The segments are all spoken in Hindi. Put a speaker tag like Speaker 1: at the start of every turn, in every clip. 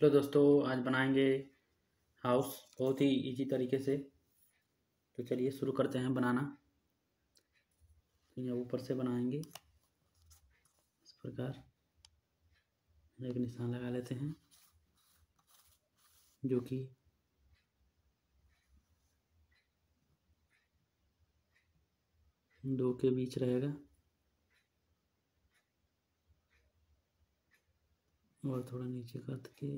Speaker 1: हेलो दोस्तों, आज बनाएँगे हाउस बहुत ही इजी तरीके से। तो चलिए शुरू करते हैं बनाना। तो ऊपर से बनाएँगे इस प्रकार। एक निशान लगा लेते हैं, जो कि दो के बीच रहेगा। और थोड़ा नीचे कर के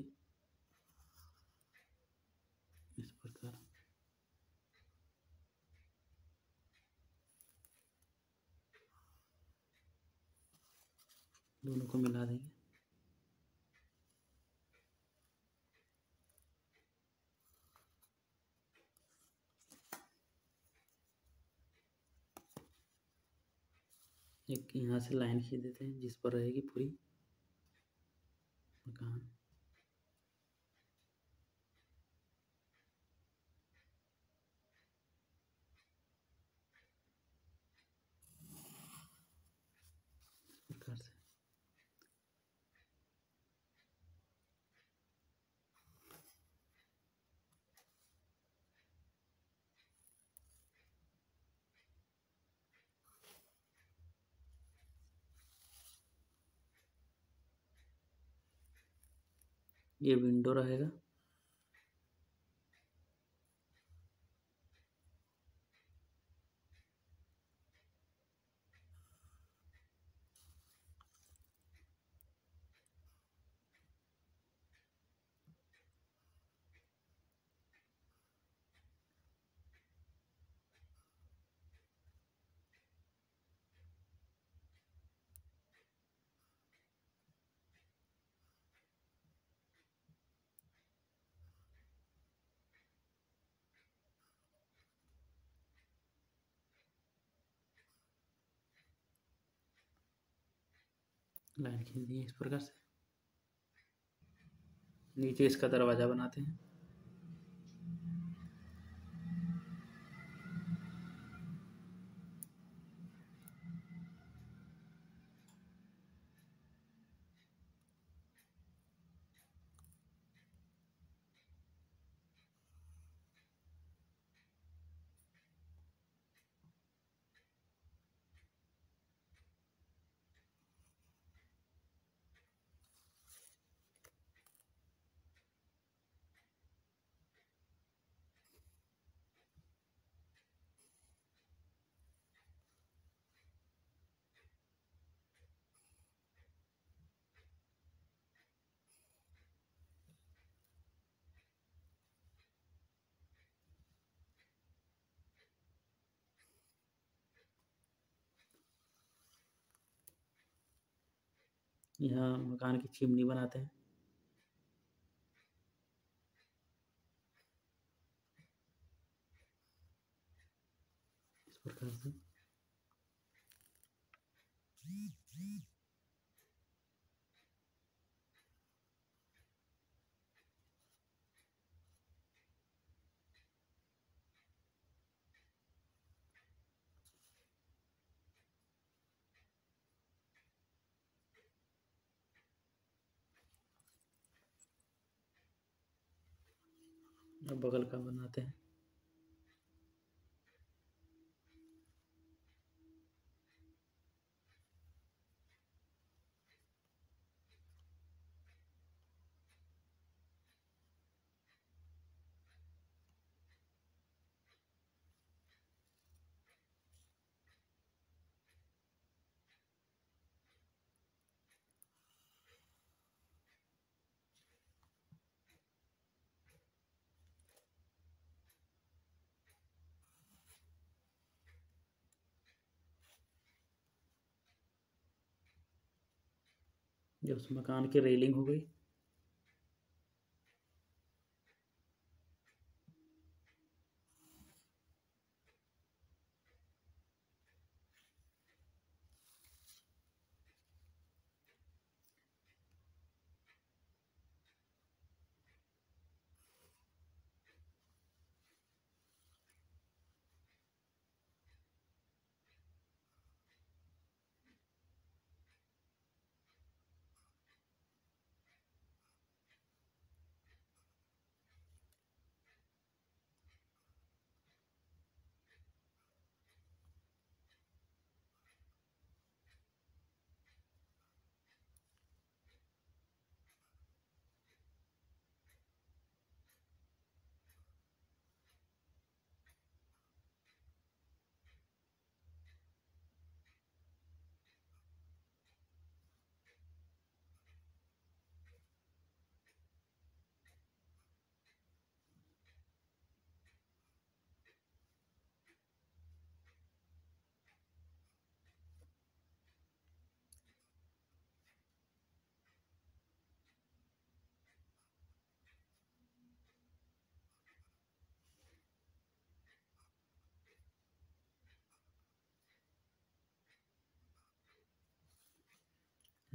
Speaker 1: इस प्रकार। दोनों को मिला देंगे। एक यहाँ से लाइन खींच देते हैं, जिस पर रहेगी पूरी। मकान प्रकार से ये विंडो रहेगा। लाइन खींच दी इस प्रकार से। नीचे इसका दरवाज़ा बनाते हैं। यहाँ मकान की चिमनी बनाते हैं। इस प्रकार से। बगल का बनाते हैं। जो उस मकान की रेलिंग हो गई।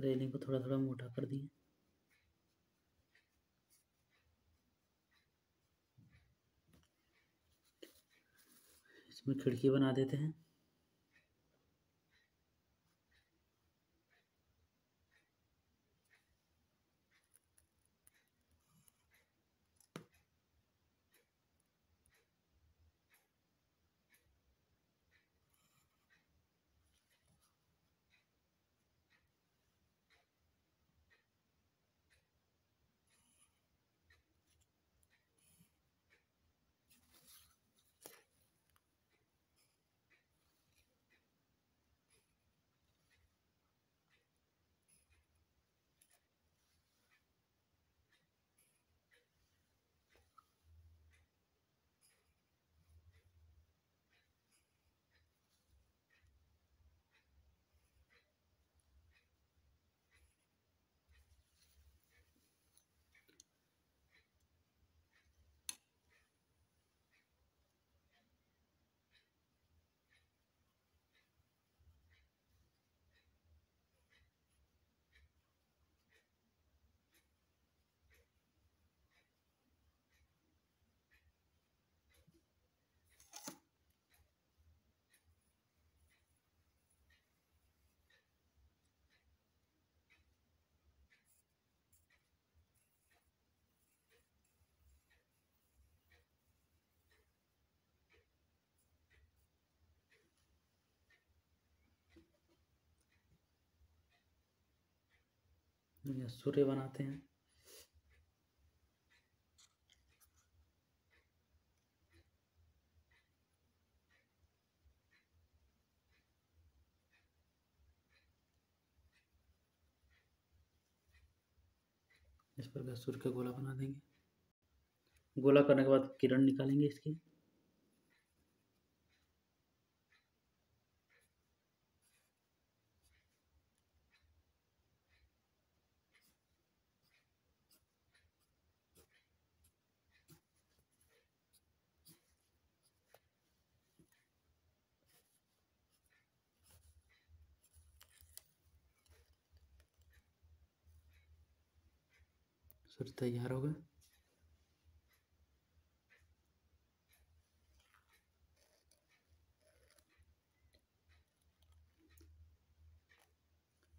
Speaker 1: रेलिंग को थोड़ा थोड़ा मोटा कर दिए। इसमें खिड़की बना देते हैं। सूर्य बनाते हैं। इस प्रकार सूर्य का गोला बना देंगे। गोला करने के बाद किरण निकालेंगे इसकी। सूर्य तैयार होगा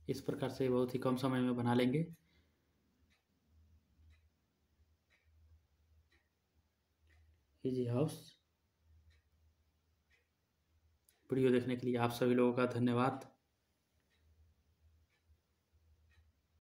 Speaker 1: इस प्रकार से बहुत ही कम समय में बना लेंगे। इजी हाउस वीडियो देखने के लिए आप सभी लोगों का धन्यवाद।